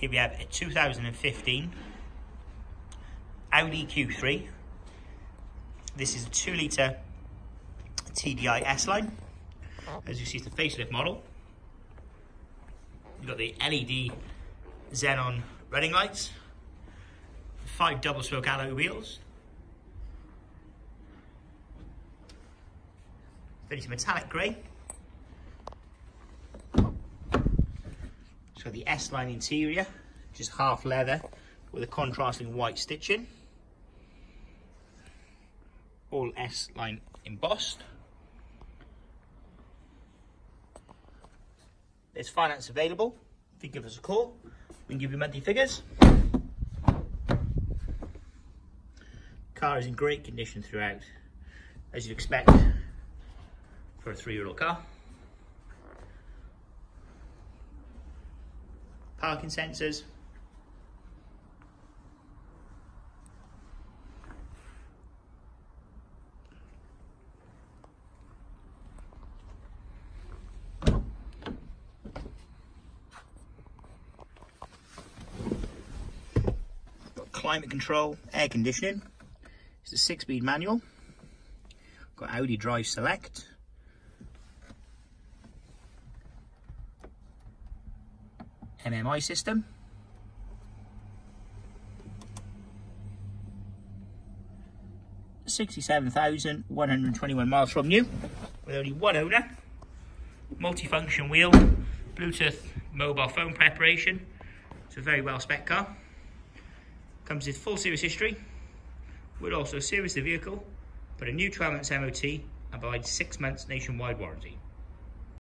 Here we have a 2015 Audi Q3. This is a 2 litre TDI S-Line. As you see, it's the facelift model. You've got the LED xenon running lights, five double spoke alloy wheels, finished metallic grey. So the S-line interior, which is half leather with a contrasting white stitching. All S-line embossed. There's finance available. If you give us a call, we can give you monthly figures. Car is in great condition throughout, as you'd expect for a three-year-old car. Parking sensors. Got climate control, air conditioning. It's a six-speed manual. Got Audi Drive Select. MMI system. Sixty-seven thousand one hundred twenty-one miles from new, with only one owner. Multifunction wheel, Bluetooth mobile phone preparation. It's a very well spec car. Comes with full service history. We'll also service the vehicle, put a new 12 months MOT, and provide six months nationwide warranty.